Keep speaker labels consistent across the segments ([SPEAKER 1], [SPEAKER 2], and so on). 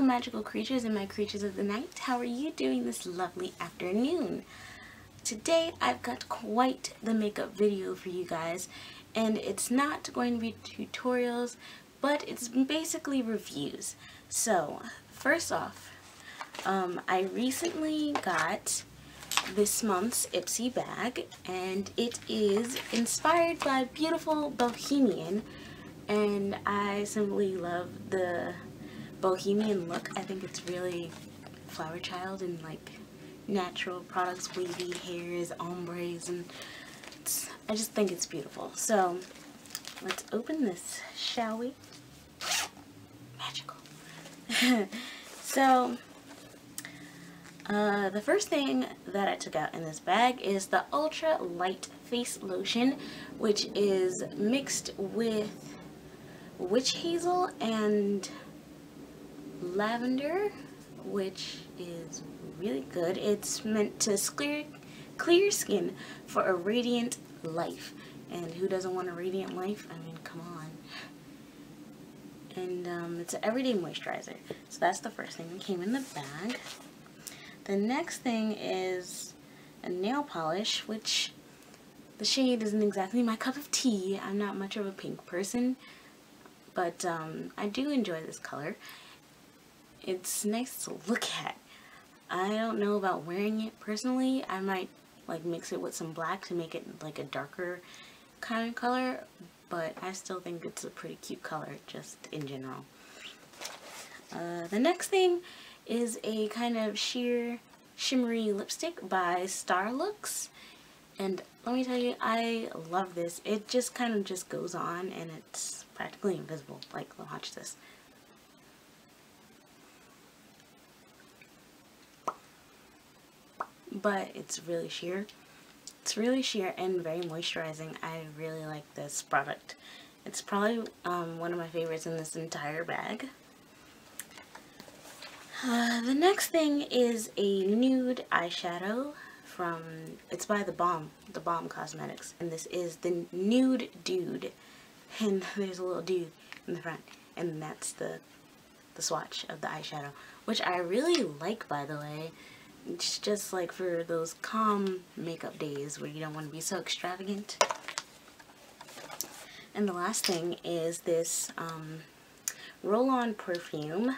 [SPEAKER 1] mystical magical creatures and my creatures of the night. How are you doing this lovely afternoon? Today I've got quite the makeup video for you guys and it's not going to be tutorials but it's basically reviews. So first off, um, I recently got this month's Ipsy bag and it is inspired by beautiful Bohemian and I simply love the bohemian look. I think it's really flower child and like natural products, wavy hairs, ombres, and I just think it's beautiful. So let's open this, shall we? Magical. so uh, the first thing that I took out in this bag is the Ultra Light Face Lotion, which is mixed with witch hazel and lavender, which is really good. It's meant to clear, clear skin for a radiant life. And who doesn't want a radiant life? I mean, come on. And um, it's an everyday moisturizer. So that's the first thing that came in the bag. The next thing is a nail polish, which the shade isn't exactly my cup of tea. I'm not much of a pink person, but um, I do enjoy this color it's nice to look at. I don't know about wearing it personally. I might like mix it with some black to make it like a darker kind of color, but I still think it's a pretty cute color just in general. Uh, the next thing is a kind of sheer shimmery lipstick by Starlooks. And let me tell you, I love this. It just kind of just goes on and it's practically invisible. Like, watch this. But it's really sheer. It's really sheer and very moisturizing. I really like this product. It's probably um, one of my favorites in this entire bag. Uh, the next thing is a nude eyeshadow from, it's by The Balm, The Balm Cosmetics. And this is the Nude Dude. And there's a little dude in the front. And that's the, the swatch of the eyeshadow. Which I really like, by the way. It's just like for those calm makeup days where you don't want to be so extravagant. And the last thing is this um, roll-on perfume.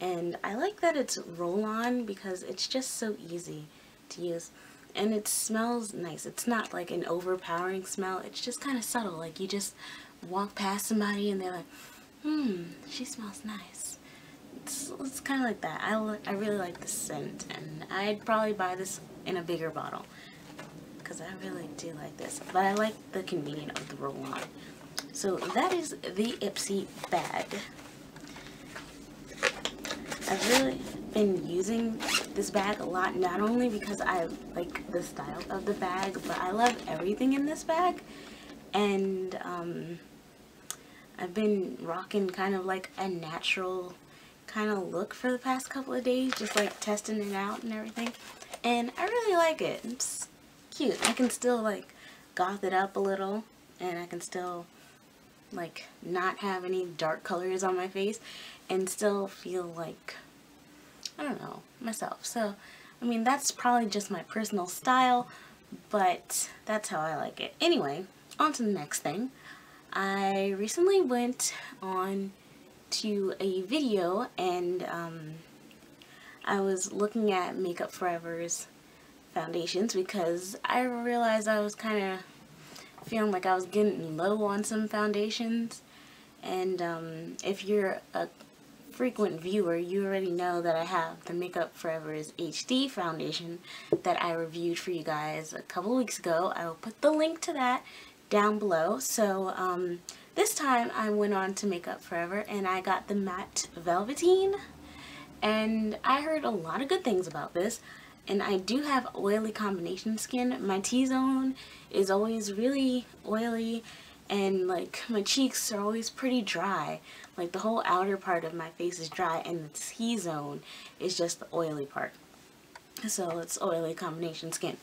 [SPEAKER 1] And I like that it's roll-on because it's just so easy to use. And it smells nice. It's not like an overpowering smell. It's just kind of subtle. Like you just walk past somebody and they're like, hmm, she smells nice it's, it's kind of like that. I, I really like the scent, and I'd probably buy this in a bigger bottle because I really do like this. But I like the convenience of the roll-on. So that is the Ipsy bag. I've really been using this bag a lot, not only because I like the style of the bag, but I love everything in this bag. And um, I've been rocking kind of like a natural kind of look for the past couple of days, just like testing it out and everything. And I really like it. It's cute. I can still like goth it up a little and I can still like not have any dark colors on my face and still feel like, I don't know, myself. So, I mean, that's probably just my personal style, but that's how I like it. Anyway, on to the next thing. I recently went on to a video and um, I was looking at Makeup Forever's foundations because I realized I was kind of feeling like I was getting low on some foundations and um, if you're a frequent viewer you already know that I have the Makeup Forever's HD foundation that I reviewed for you guys a couple weeks ago. I will put the link to that down below so um, this time I went on to Makeup Forever and I got the Matte Velveteen and I heard a lot of good things about this and I do have oily combination skin. My T-zone is always really oily and like my cheeks are always pretty dry. Like the whole outer part of my face is dry and the T-zone is just the oily part. So it's oily combination skin.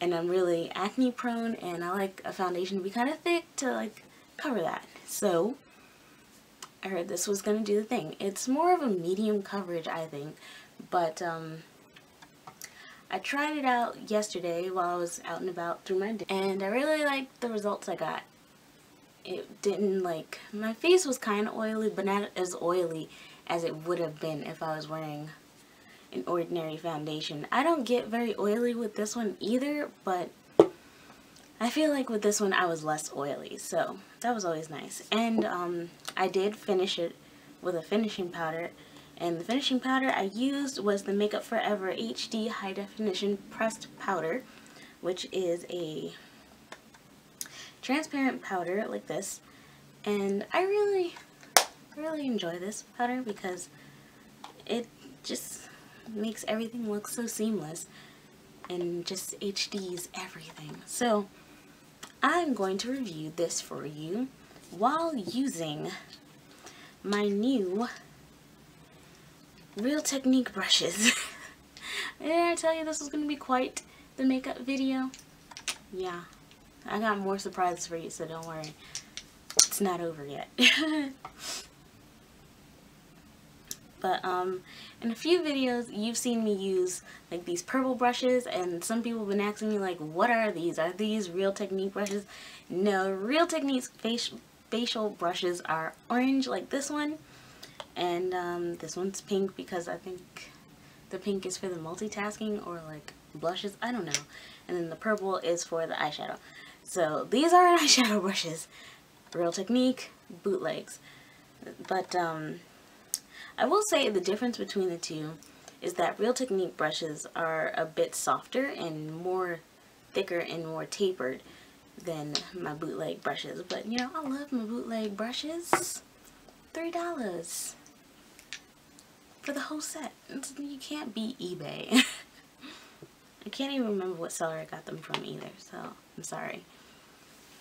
[SPEAKER 1] And I'm really acne prone and I like a foundation to be kind of thick to like cover that. So I heard this was going to do the thing. It's more of a medium coverage, I think, but um, I tried it out yesterday while I was out and about through my day, and I really liked the results I got. It didn't like, my face was kind of oily, but not as oily as it would have been if I was wearing an ordinary foundation. I don't get very oily with this one either, but I feel like with this one I was less oily, so that was always nice. And um, I did finish it with a finishing powder, and the finishing powder I used was the Makeup Forever HD High Definition Pressed Powder, which is a transparent powder like this. And I really, really enjoy this powder because it just makes everything look so seamless and just HDs everything. So I'm going to review this for you while using my new Real Technique brushes. Did I tell you this was going to be quite the makeup video? Yeah. I got more surprises for you, so don't worry. It's not over yet. but um, in a few videos, you've seen me use like these purple brushes, and some people have been asking me like, what are these? Are these Real Technique brushes? No, Real Technique's facial, facial brushes are orange like this one, and um, this one's pink because I think the pink is for the multitasking or like blushes, I don't know. And then the purple is for the eyeshadow. So these are eyeshadow brushes. Real Technique, bootlegs. But um, I will say the difference between the two is that Real Technique brushes are a bit softer and more thicker and more tapered than my bootleg brushes. But you know, I love my bootleg brushes. $3 for the whole set. You can't beat eBay. I can't even remember what seller I got them from either, so I'm sorry.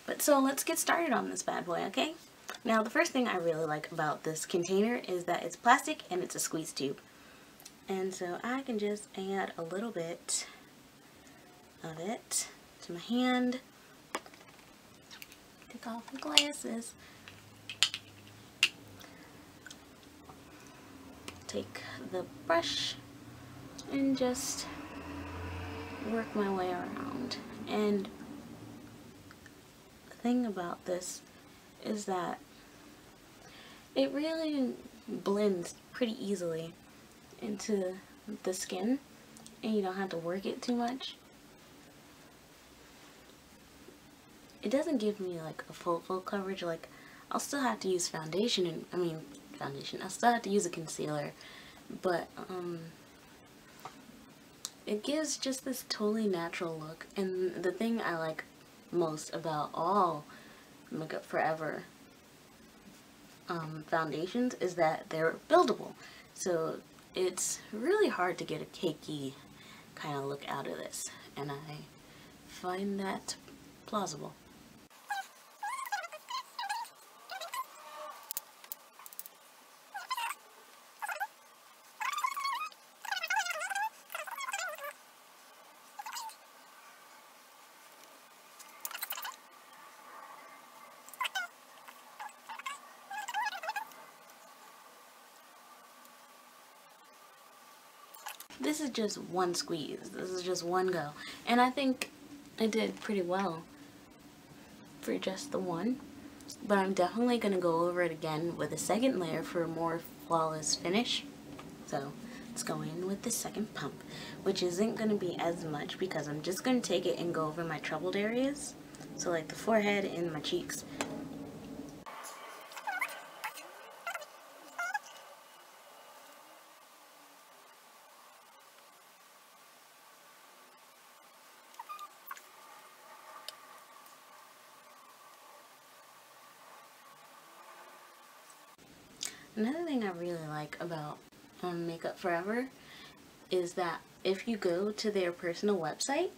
[SPEAKER 1] But so let's get started on this bad boy, okay? Now the first thing I really like about this container is that it's plastic and it's a squeeze tube. And so I can just add a little bit of it to my hand. Take off my glasses. Take the brush and just work my way around. And the thing about this is that it really blends pretty easily into the skin and you don't have to work it too much. It doesn't give me like a full full coverage like I'll still have to use foundation and I mean foundation I'll still have to use a concealer but um it gives just this totally natural look and the thing I like most about all Makeup Forever um, foundations is that they're buildable. So it's really hard to get a cakey kind of look out of this. And I find that plausible. This is just one squeeze. This is just one go. And I think I did pretty well for just the one. But I'm definitely going to go over it again with a second layer for a more flawless finish. So let's go in with the second pump, which isn't going to be as much because I'm just going to take it and go over my troubled areas. So like the forehead and my cheeks Another thing I really like about um, Makeup Forever is that if you go to their personal website,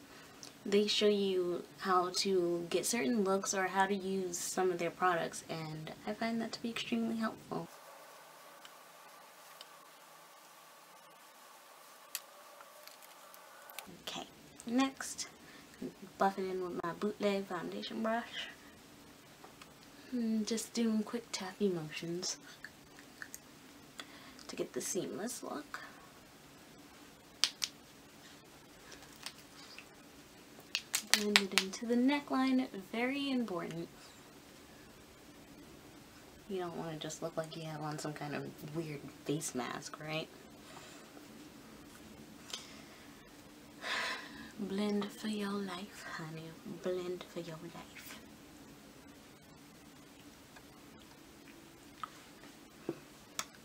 [SPEAKER 1] they show you how to get certain looks or how to use some of their products and I find that to be extremely helpful. Okay, next, buff it in with my bootleg foundation brush. Hmm, just doing quick tappy motions. Get the seamless look. Blend it into the neckline, very important. You don't want to just look like you have on some kind of weird face mask, right? Blend for your life, honey. Blend for your life.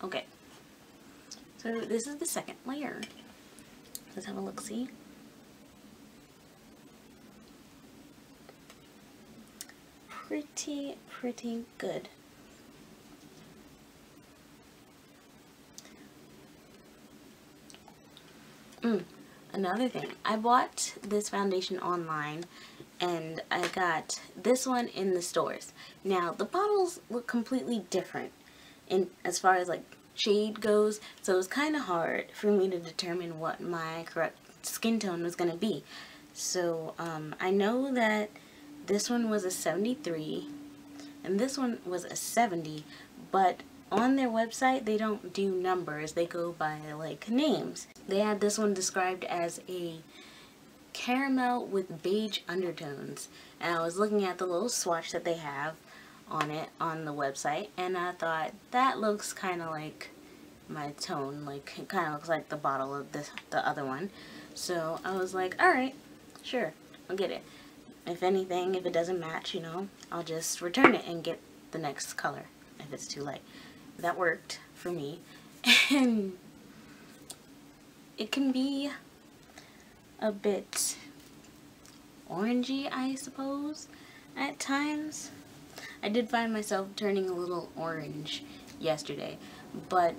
[SPEAKER 1] Okay. So this is the second layer. Let's have a look-see. Pretty, pretty good. Mm. Another thing, I bought this foundation online and I got this one in the stores. Now, the bottles look completely different in as far as like shade goes, so it was kind of hard for me to determine what my correct skin tone was going to be. So, um, I know that this one was a 73 and this one was a 70, but on their website they don't do numbers. They go by like names. They had this one described as a caramel with beige undertones. And I was looking at the little swatch that they have on it on the website and I thought that looks kind of like my tone like it kind of looks like the bottle of this the other one so I was like alright sure I'll get it if anything if it doesn't match you know I'll just return it and get the next color if it's too light that worked for me. And it can be a bit orangey, I suppose, at times. I did find myself turning a little orange yesterday, but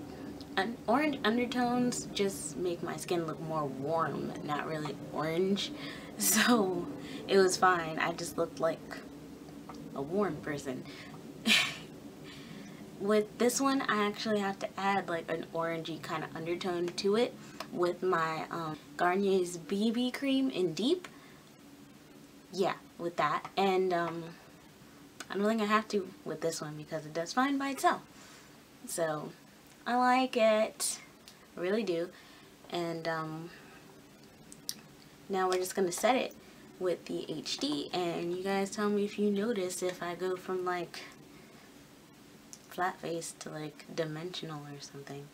[SPEAKER 1] an orange undertones just make my skin look more warm, not really orange. So it was fine. I just looked like a warm person with this one I actually have to add like an orangey kind of undertone to it with my um, Garnier's BB cream in deep yeah with that and um, I don't think I have to with this one because it does fine by itself so I like it I really do and um, now we're just gonna set it with the HD and you guys tell me if you notice if I go from like flat face to like dimensional or something.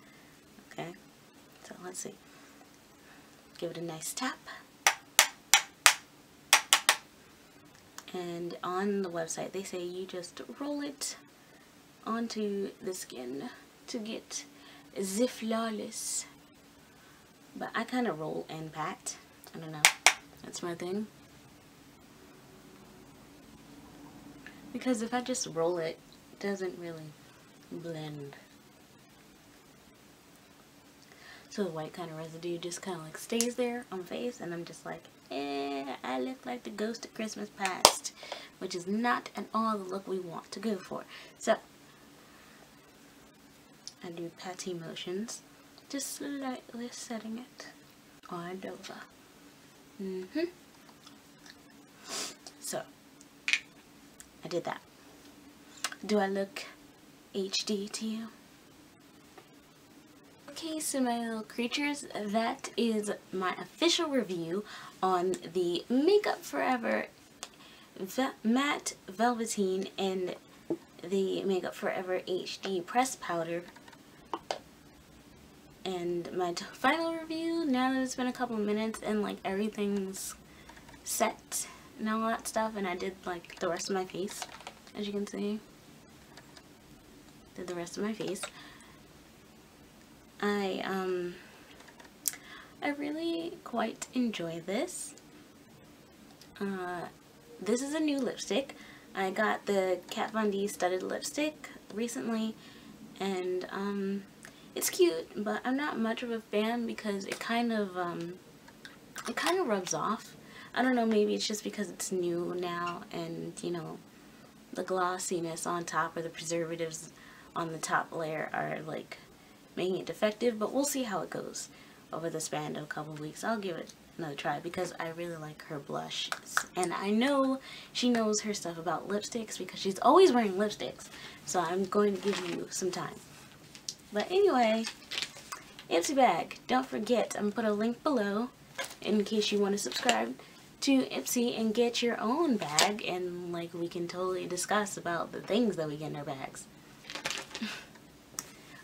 [SPEAKER 1] Okay, so let's see. Give it a nice tap. And on the website they say you just roll it onto the skin to get the flawless. But I kind of roll and pat. I don't know. That's my thing. Because if I just roll it, it doesn't really blend. So the white kind of residue just kind of like stays there on face and I'm just like, eh, I look like the ghost of Christmas past, which is not at all the look we want to go for. So, I do patty motions, just slightly setting it all over. Mm hmm So, I did that. Do I look HD to you. Okay, so my little creatures, that is my official review on the Makeup Forever Ve Matte Velveteen and the Makeup Forever HD Press Powder. And my final review, now that it's been a couple minutes and like everything's set and all that stuff, and I did like the rest of my face, as you can see did the rest of my face. I, um, I really quite enjoy this. Uh, this is a new lipstick. I got the Kat Von D studded lipstick recently and um, it's cute but I'm not much of a fan because it kind of um, it kind of rubs off. I don't know maybe it's just because it's new now and you know the glossiness on top or the preservatives on the top layer are like making it defective, but we'll see how it goes over the span of a couple of weeks. I'll give it another try because I really like her blushes, And I know she knows her stuff about lipsticks because she's always wearing lipsticks. So I'm going to give you some time. But anyway, Ipsy Bag. Don't forget, I'm going to put a link below in case you want to subscribe to Ipsy and get your own bag and like we can totally discuss about the things that we get in our bags.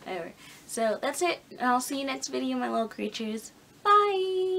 [SPEAKER 1] Whatever. So that's it, and I'll see you next video, my little creatures. Bye!